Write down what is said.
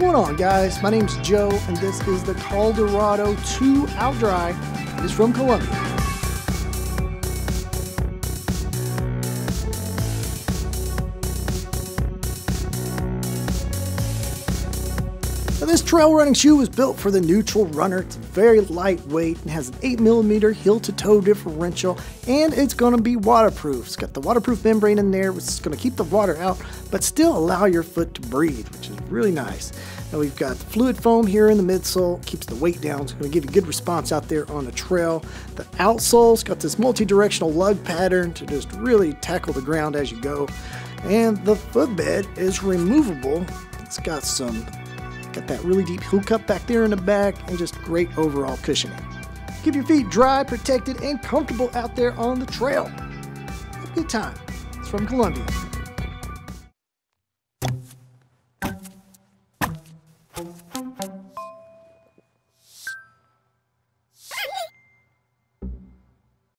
going on, guys? My name's Joe, and this is the Caldorado 2 Outdry. It is from Columbia. Now, this trail running shoe was built for the neutral runner. It's very lightweight and has an 8mm heel to toe differential, and it's going to be waterproof. It's got the waterproof membrane in there, which is going to keep the water out, but still allow your foot to breathe, which is really nice. Now, we've got fluid foam here in the midsole, keeps the weight down. It's going to give you good response out there on the trail. The outsole's got this multi directional lug pattern to just really tackle the ground as you go. And the footbed is removable. It's got some Got that really deep heel cup back there in the back and just great overall cushioning. Keep your feet dry, protected, and comfortable out there on the trail. Have a good time. It's from Columbia.